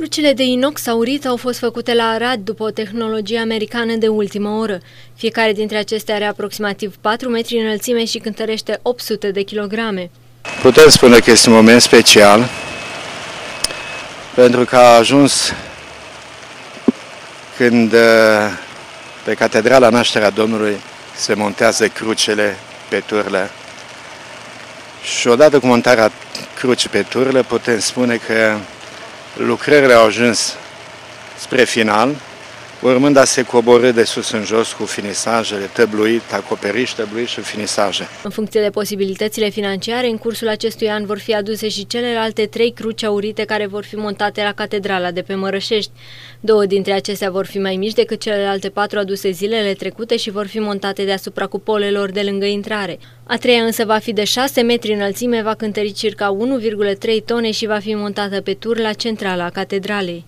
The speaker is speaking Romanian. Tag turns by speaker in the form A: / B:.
A: Crucile de inox aurit au fost făcute la Arad după o tehnologie americană de ultimă oră. Fiecare dintre acestea are aproximativ 4 metri înălțime și cântărește 800 de kilograme.
B: Putem spune că este un moment special pentru că a ajuns când uh, pe Catedrala Nașterea Domnului se montează crucele pe turlă. Și odată cu montarea crucii pe turlă putem spune că lucrările au ajuns spre final, urmând a se coborâ de sus în jos cu finisajele, tăbluit, acoperiș, tăbluit și finisaje.
A: În funcție de posibilitățile financiare, în cursul acestui an vor fi aduse și celelalte trei cruci aurite care vor fi montate la catedrala de pe Mărășești. Două dintre acestea vor fi mai mici decât celelalte patru aduse zilele trecute și vor fi montate deasupra cupolelor de lângă intrare. A treia însă va fi de 6 metri înălțime, va cântări circa 1,3 tone și va fi montată pe tur la centrala catedralei.